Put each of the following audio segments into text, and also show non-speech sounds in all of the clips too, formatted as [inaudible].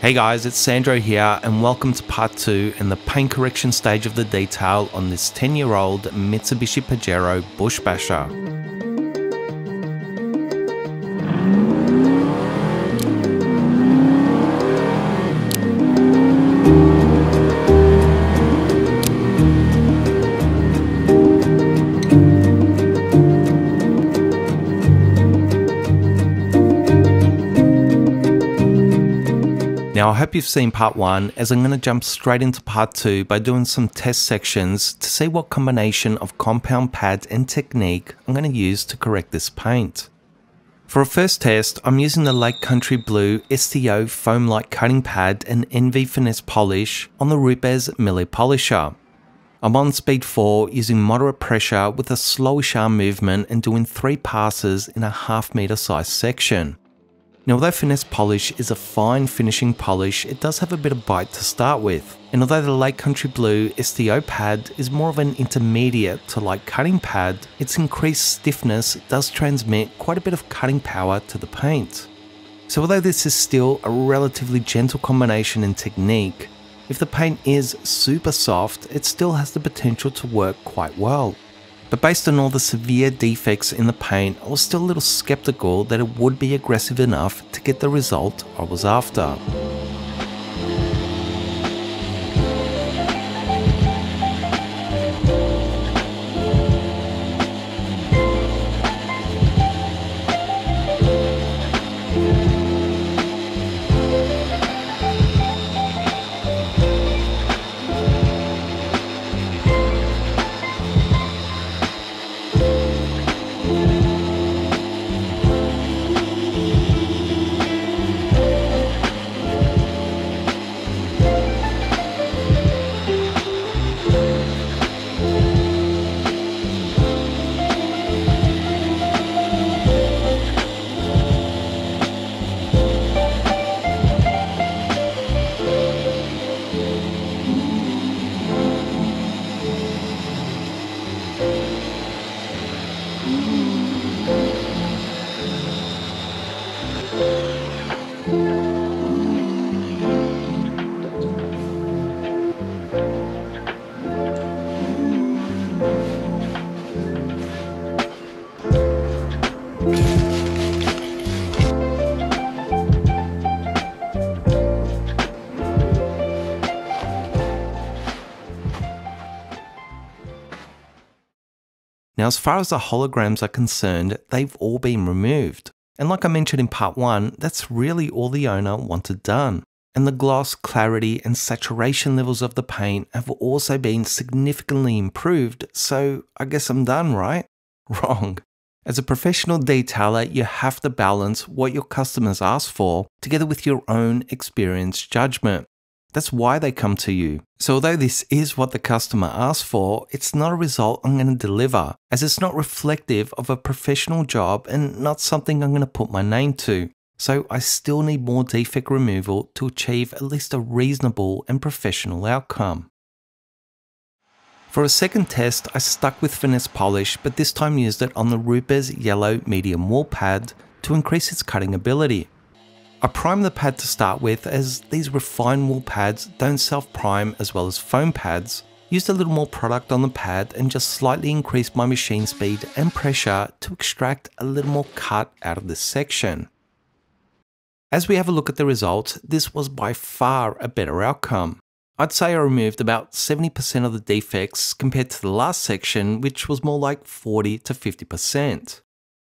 Hey guys, it's Sandro here and welcome to part 2 in the paint correction stage of the detail on this 10 year old Mitsubishi Pajero Bush hope you've seen part 1 as I'm going to jump straight into part 2 by doing some test sections to see what combination of compound pad and technique I'm going to use to correct this paint. For a first test, I'm using the Lake Country Blue STO foam light cutting pad and NV Finesse polish on the Rupes Mille Polisher. I'm on speed 4 using moderate pressure with a slowish arm movement and doing 3 passes in a half meter size section. Now although Finesse Polish is a fine finishing polish, it does have a bit of bite to start with. And although the Lake Country Blue STO pad is more of an intermediate to light cutting pad, its increased stiffness does transmit quite a bit of cutting power to the paint. So although this is still a relatively gentle combination in technique, if the paint is super soft, it still has the potential to work quite well. But based on all the severe defects in the paint, I was still a little skeptical that it would be aggressive enough to get the result I was after. Now, as far as the holograms are concerned, they've all been removed. And like I mentioned in part 1, that's really all the owner wanted done. And the gloss, clarity, and saturation levels of the paint have also been significantly improved, so I guess I'm done, right? [laughs] Wrong. As a professional detailer, you have to balance what your customers ask for together with your own experience judgment. That's why they come to you. So, although this is what the customer asked for, it's not a result I'm going to deliver, as it's not reflective of a professional job and not something I'm going to put my name to. So, I still need more defect removal to achieve at least a reasonable and professional outcome. For a second test, I stuck with Finesse Polish, but this time used it on the Rupes yellow medium wool pad to increase its cutting ability. I primed the pad to start with as these refined wool pads don't self-prime as well as foam pads. Used a little more product on the pad and just slightly increased my machine speed and pressure to extract a little more cut out of this section. As we have a look at the results, this was by far a better outcome. I'd say I removed about 70% of the defects compared to the last section, which was more like 40 to 50%.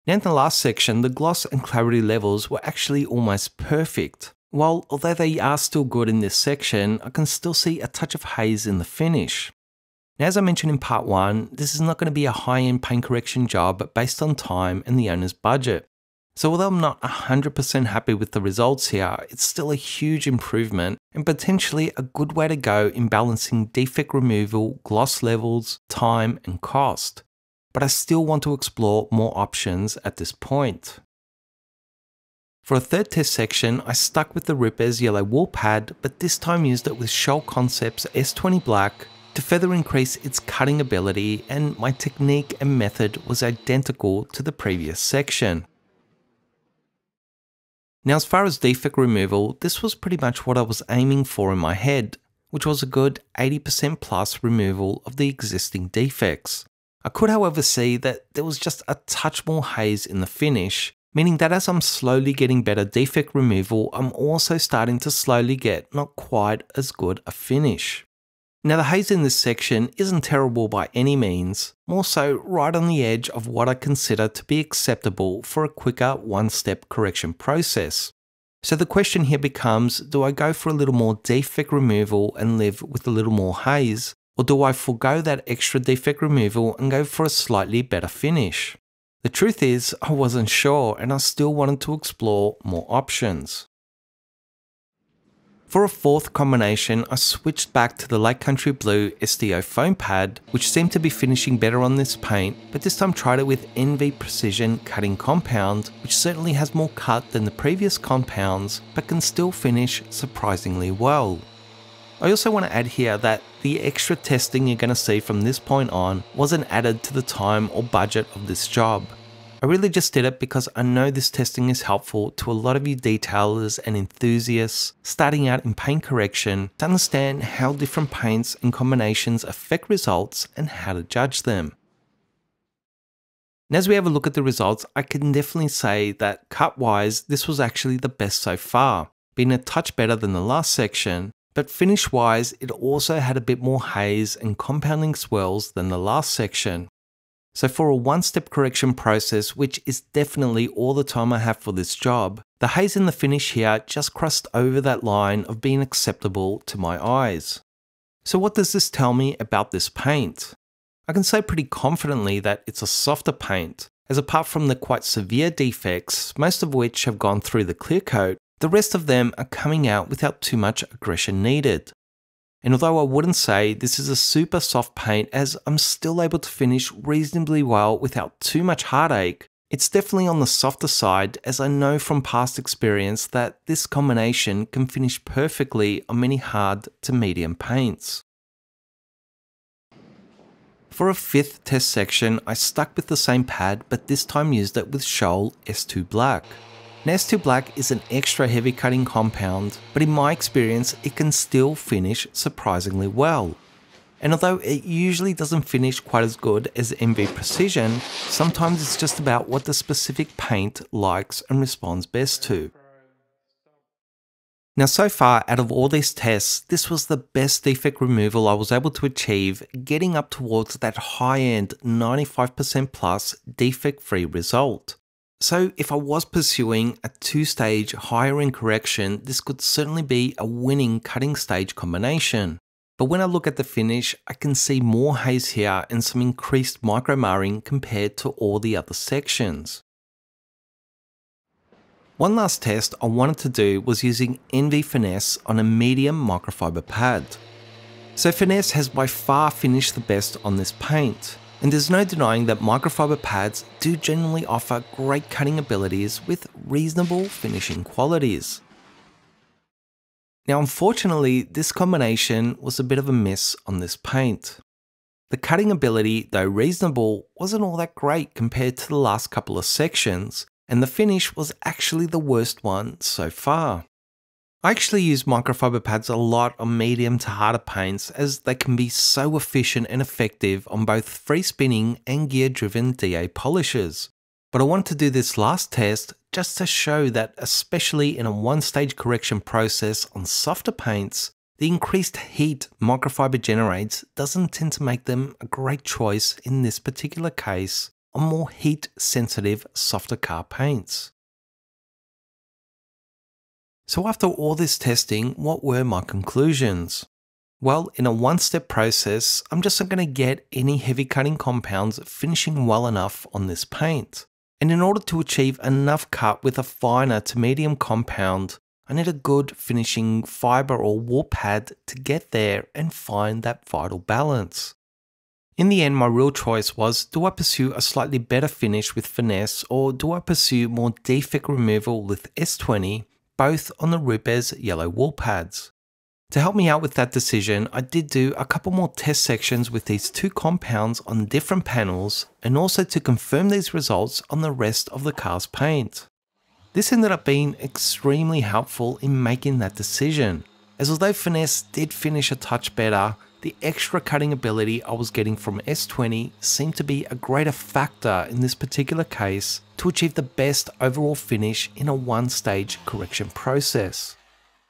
Now in the last section, the gloss and clarity levels were actually almost perfect. While although they are still good in this section, I can still see a touch of haze in the finish. Now as I mentioned in part 1, this is not going to be a high-end paint correction job based on time and the owner's budget. So although I'm not 100% happy with the results here, it's still a huge improvement and potentially a good way to go in balancing defect removal, gloss levels, time and cost but I still want to explore more options at this point. For a third test section, I stuck with the Rupes yellow wool pad, but this time used it with Scholl Concepts S20 Black to further increase its cutting ability and my technique and method was identical to the previous section. Now, as far as defect removal, this was pretty much what I was aiming for in my head, which was a good 80% plus removal of the existing defects. I could, however, see that there was just a touch more haze in the finish, meaning that as I'm slowly getting better defect removal, I'm also starting to slowly get not quite as good a finish. Now, the haze in this section isn't terrible by any means, more so right on the edge of what I consider to be acceptable for a quicker one step correction process. So the question here becomes do I go for a little more defect removal and live with a little more haze, or do I forego that extra defect removal and go for a slightly better finish? The truth is, I wasn't sure and I still wanted to explore more options. For a fourth combination, I switched back to the Lake Country Blue SDO foam pad, which seemed to be finishing better on this paint, but this time tried it with NV Precision Cutting Compound, which certainly has more cut than the previous compounds, but can still finish surprisingly well. I also want to add here that the extra testing you're going to see from this point on wasn't added to the time or budget of this job. I really just did it because I know this testing is helpful to a lot of you detailers and enthusiasts starting out in paint correction to understand how different paints and combinations affect results and how to judge them. And as we have a look at the results, I can definitely say that cut wise, this was actually the best so far, being a touch better than the last section, but finish wise, it also had a bit more haze and compounding swirls than the last section. So for a one-step correction process, which is definitely all the time I have for this job, the haze in the finish here just crossed over that line of being acceptable to my eyes. So what does this tell me about this paint? I can say pretty confidently that it's a softer paint, as apart from the quite severe defects, most of which have gone through the clear coat, the rest of them are coming out without too much aggression needed. And although I wouldn't say this is a super soft paint as I'm still able to finish reasonably well without too much heartache, it's definitely on the softer side as I know from past experience that this combination can finish perfectly on many hard to medium paints. For a fifth test section, I stuck with the same pad but this time used it with Scholl S2 Black. S2 Black is an extra heavy cutting compound, but in my experience, it can still finish surprisingly well. And although it usually doesn't finish quite as good as NV Precision, sometimes it's just about what the specific paint likes and responds best to. Now so far out of all these tests, this was the best defect removal I was able to achieve, getting up towards that high end 95% plus defect free result. So if I was pursuing a two-stage higher end correction, this could certainly be a winning cutting stage combination. But when I look at the finish, I can see more haze here and some increased micro marring compared to all the other sections. One last test I wanted to do was using NV Finesse on a medium microfiber pad. So Finesse has by far finished the best on this paint. And there's no denying that microfiber pads do generally offer great cutting abilities with reasonable finishing qualities. Now unfortunately, this combination was a bit of a miss on this paint. The cutting ability, though reasonable, wasn't all that great compared to the last couple of sections, and the finish was actually the worst one so far. I actually use microfiber pads a lot on medium to harder paints as they can be so efficient and effective on both free spinning and gear driven DA polishes. But I want to do this last test just to show that especially in a one stage correction process on softer paints, the increased heat microfiber generates doesn't tend to make them a great choice in this particular case on more heat sensitive softer car paints. So after all this testing, what were my conclusions? Well, in a one-step process, I'm just not going to get any heavy cutting compounds finishing well enough on this paint. And in order to achieve enough cut with a finer to medium compound, I need a good finishing fiber or wool pad to get there and find that vital balance. In the end, my real choice was do I pursue a slightly better finish with finesse or do I pursue more defect removal with S20 both on the Rupes yellow wool pads. To help me out with that decision, I did do a couple more test sections with these two compounds on different panels and also to confirm these results on the rest of the car's paint. This ended up being extremely helpful in making that decision, as although Finesse did finish a touch better, the extra cutting ability I was getting from S20 seemed to be a greater factor in this particular case to achieve the best overall finish in a one stage correction process.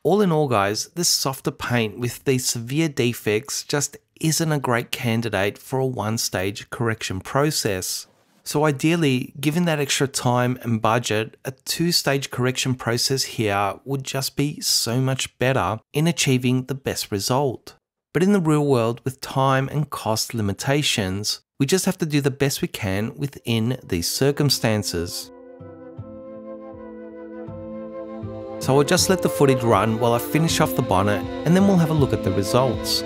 All in all, guys, this softer paint with these severe defects just isn't a great candidate for a one stage correction process. So ideally, given that extra time and budget, a two-stage correction process here would just be so much better in achieving the best result. But in the real world, with time and cost limitations, we just have to do the best we can within these circumstances. So I'll just let the footage run while I finish off the bonnet and then we'll have a look at the results.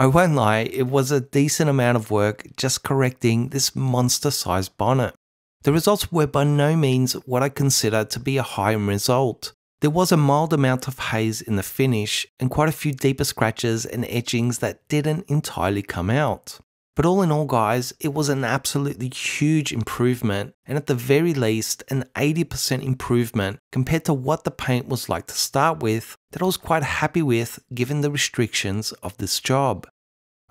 I won't lie, it was a decent amount of work just correcting this monster sized bonnet. The results were by no means what I consider to be a high result. There was a mild amount of haze in the finish and quite a few deeper scratches and etchings that didn't entirely come out. But all in all, guys, it was an absolutely huge improvement, and at the very least, an 80% improvement compared to what the paint was like to start with, that I was quite happy with given the restrictions of this job.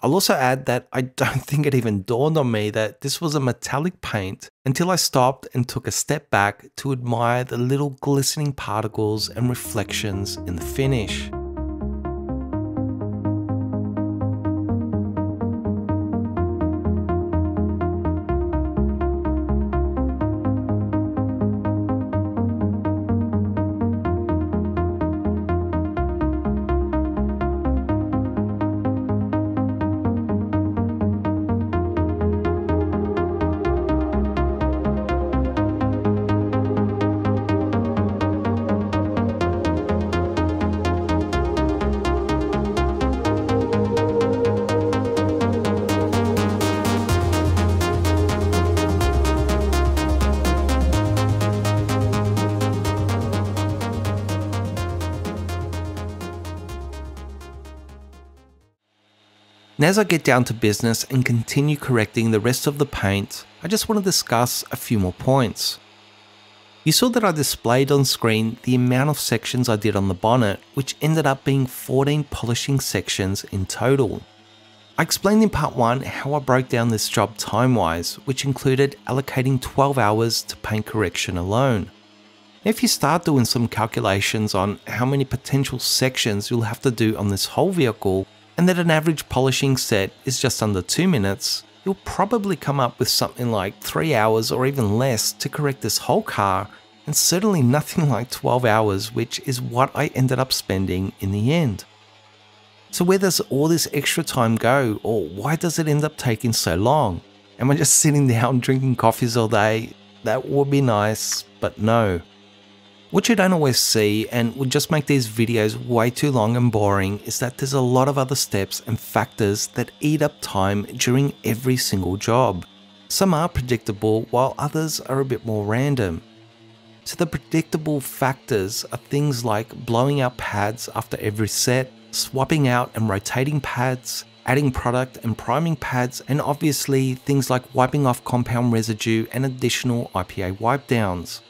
I'll also add that I [laughs] don't think it even dawned on me that this was a metallic paint until I stopped and took a step back to admire the little glistening particles and reflections in the finish. And as I get down to business and continue correcting the rest of the paint, I just want to discuss a few more points. You saw that I displayed on screen the amount of sections I did on the bonnet, which ended up being 14 polishing sections in total. I explained in part 1 how I broke down this job time-wise, which included allocating 12 hours to paint correction alone. If you start doing some calculations on how many potential sections you'll have to do on this whole vehicle, and that an average polishing set is just under 2 minutes, you'll probably come up with something like 3 hours or even less to correct this whole car, and certainly nothing [laughs] like 12 hours, which is what I ended up spending in the end. So, where does all this extra time go, or why does it end up taking so long? Am I just [laughs] sitting down drinking coffees all day? That would be nice, but no. What you don't always see, and would just make these videos way too long and boring, is that there's a lot of other steps and factors that eat up time during every single job. Some are predictable, while others are a bit more random. So, the predictable factors are things like blowing out pads after every set, swapping out and rotating pads, adding product and priming pads, and obviously things like wiping off compound residue and additional IPA wipe downs.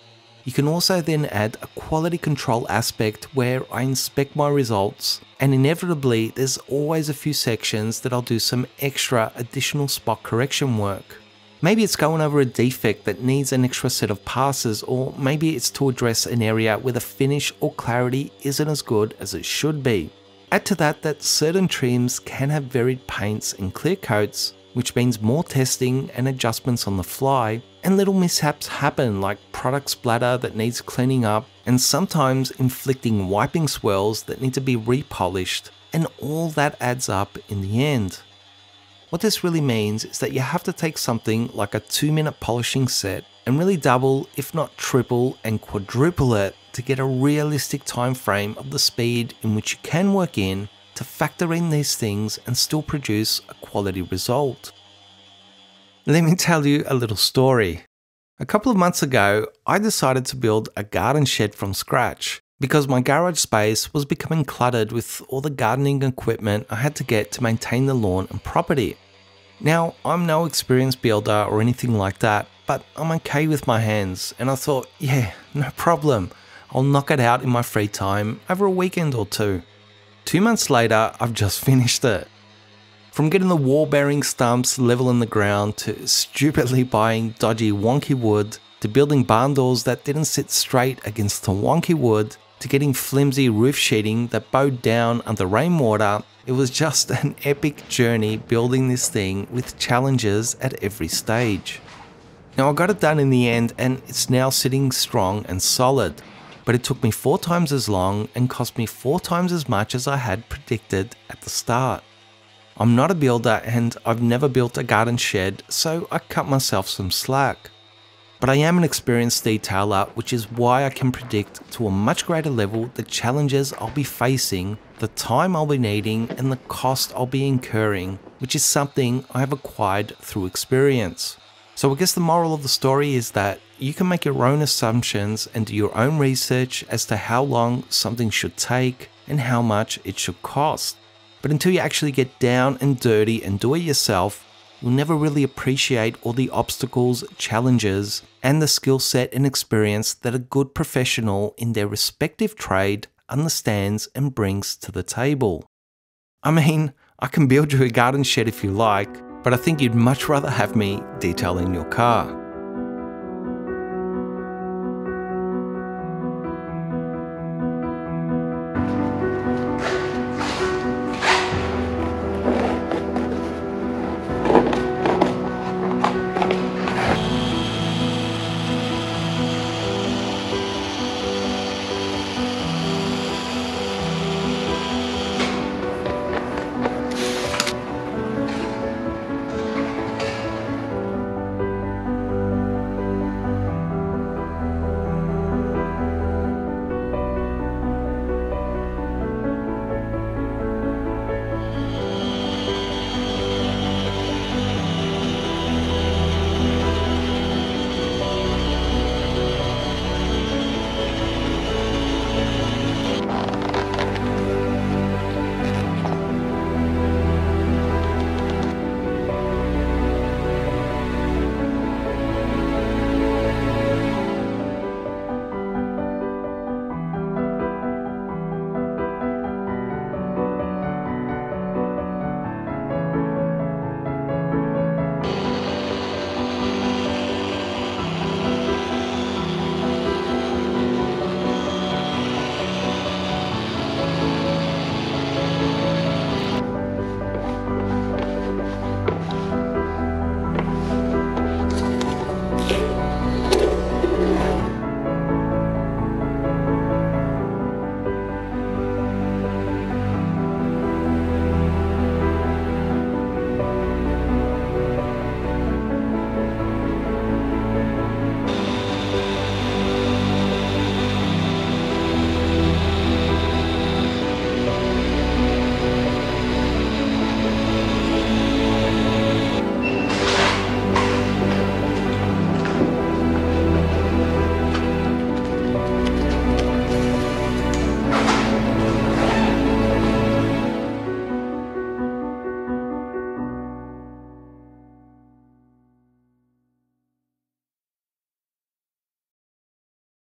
You can also then add a quality control aspect where I inspect my results, and inevitably, there's always a few sections that I'll do some extra additional spot correction work. Maybe it's going over a defect that needs an extra set of passes, or maybe it's to address an area where the finish or clarity isn't as good as it should be. Add to that that certain trims can have varied paints and clear coats, which means more testing and adjustments on the fly, and little mishaps happen like product splatter that needs cleaning up, and sometimes inflicting wiping swirls that need to be repolished, and all that adds up in the end. What this really means is that you have to take something like a 2 minute polishing set and really double, if not triple and quadruple it to get a realistic time frame of the speed in which you can work in to factor in these things and still produce a quality result. Let me tell you a little story. A couple of months ago, I decided to build a garden shed from scratch because my garage space was becoming cluttered with all the gardening equipment I had to get to maintain the lawn and property. Now, I'm no experienced builder or anything like that, but I'm okay with my hands, and I thought, yeah, no problem. I'll knock it out in my free time over a weekend or two. Two months later, I've just [laughs] finished it. From getting the wall bearing stumps level in the ground to stupidly buying dodgy wonky wood to building barn doors that didn't sit straight against the wonky wood to getting flimsy roof sheeting that bowed down under rainwater, it was just [laughs] an epic journey building this thing with challenges at every stage. Now I got it done in the end and it's now sitting strong and solid, but it took me four times as long and cost me four times as much as I had predicted at the start. I'm not a builder and I've never built a garden shed, so I cut myself some slack but I am an experienced detailer, which is why I can predict to a much greater level the challenges I'll be facing, the time I'll be needing, and the cost I'll be incurring, which is something I have acquired through experience. So I guess the moral of the story is that you can make your own assumptions and do your own research as to how long something should take and how much it should cost. But until you actually get down and dirty and do it yourself, you'll never really appreciate all the obstacles, challenges, and the skill set and experience that a good professional in their respective trade understands and brings to the table. I mean, I can build you a garden shed if you like, but I think you'd much rather have me detailing your car.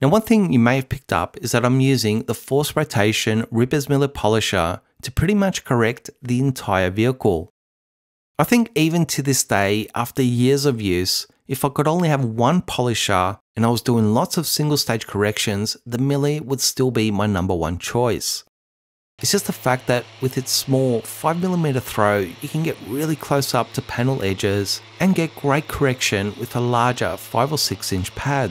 Now one thing you may have picked up is that I'm using the force rotation Rupes Mille polisher to pretty much correct the entire vehicle. I think even to this day, after years of use, if I could only have one polisher and I was doing lots of single stage corrections, the Mille would still be my number one choice. It's just the fact that with its small 5mm throw, you can get really close up to panel edges and get great correction with a larger 5 or 6 inch pad.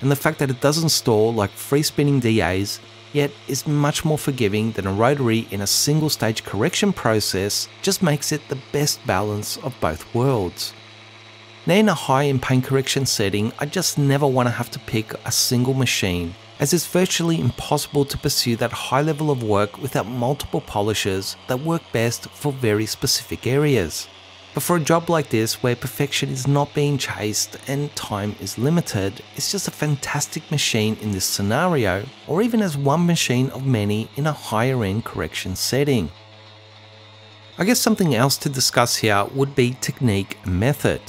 And the fact that it doesn't stall like free spinning DAs, yet is much more forgiving than a rotary in a single stage correction process just makes it the best balance of both worlds. Now in a high paint correction setting, I just never want to have to pick a single machine, as it's virtually impossible to pursue that high level of work without multiple polishers that work best for very specific areas. But for a job like this, where perfection is not being chased and time is limited, it's just a fantastic machine in this scenario, or even as one machine of many in a higher end correction setting. I guess something else to discuss here would be technique and method.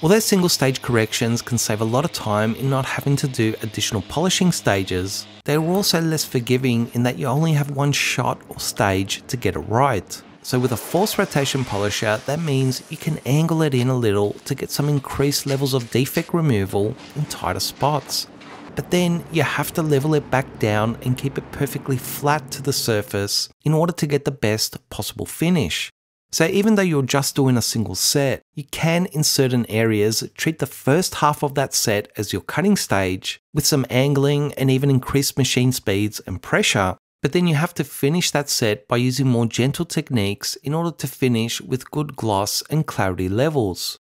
Although single stage corrections can save a lot of time in not having to do additional polishing stages, they are also less forgiving in that you only have one shot or stage to get it right. So with a force rotation polisher, that means you can angle it in a little to get some increased levels of defect removal in tighter spots. But then you have to level it back down and keep it perfectly flat to the surface in order to get the best possible finish. So even though you're just doing a single set, you can in certain areas treat the first half of that set as your cutting stage with some angling and even increased machine speeds and pressure. But then you have to finish that set by using more gentle techniques in order to finish with good gloss and clarity levels.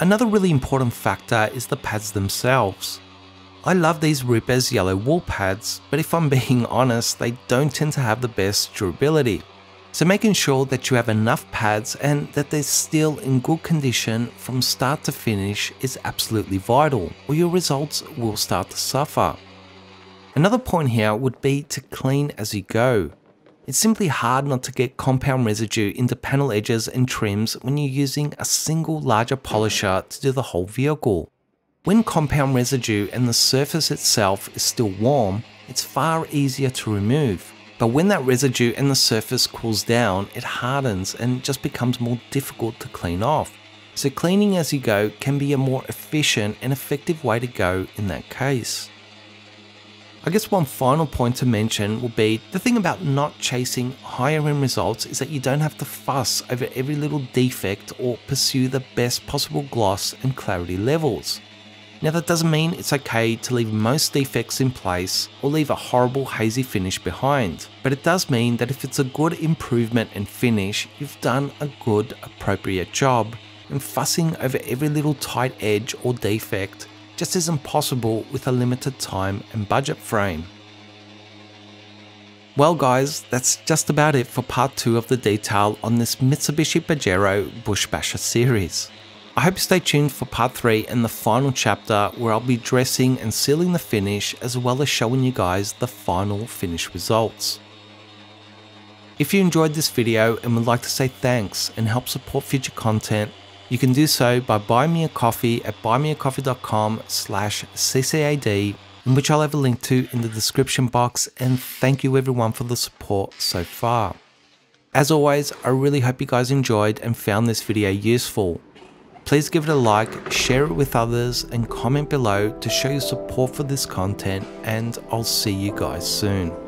Another really important factor is the pads themselves. I love these Rupes yellow wool pads, but if I'm [laughs] being honest, they don't tend to have the best durability. So making sure that you have enough pads and that they're still in good condition from start to finish is absolutely vital or your results will start to suffer. Another point here would be to clean as you go. It's simply hard not to get compound residue into panel edges and trims when you're using a single larger polisher to do the whole vehicle. When compound residue and the surface itself is still warm, it's far easier to remove. But when that residue and the surface cools down, it hardens and just becomes more difficult to clean off. So cleaning as you go can be a more efficient and effective way to go in that case. I guess one final point to mention will be the thing about not chasing higher end results is that you don't have to fuss over every little defect or pursue the best possible gloss and clarity levels. Now that doesn't mean it's okay to leave most defects in place or leave a horrible hazy finish behind, but it does mean that if it's a good improvement and finish, you've done a good appropriate job, and fussing over every little tight edge or defect just isn't possible with a limited time and budget frame. Well guys, that's just about it for part 2 of the detail on this Mitsubishi Pajero Bush Basher series. I hope you stay tuned for part 3 and the final chapter where I'll be dressing and sealing the finish as well as showing you guys the final finish results. If you enjoyed this video and would like to say thanks and help support future content, you can do so by buying me a coffee at buymeacoffee.com slash ccad in which I'll have a link to in the description box and thank you everyone for the support so far. As always, I really hope you guys enjoyed and found this video useful. Please give it a like, share it with others, and comment below to show your support for this content, and I'll see you guys soon.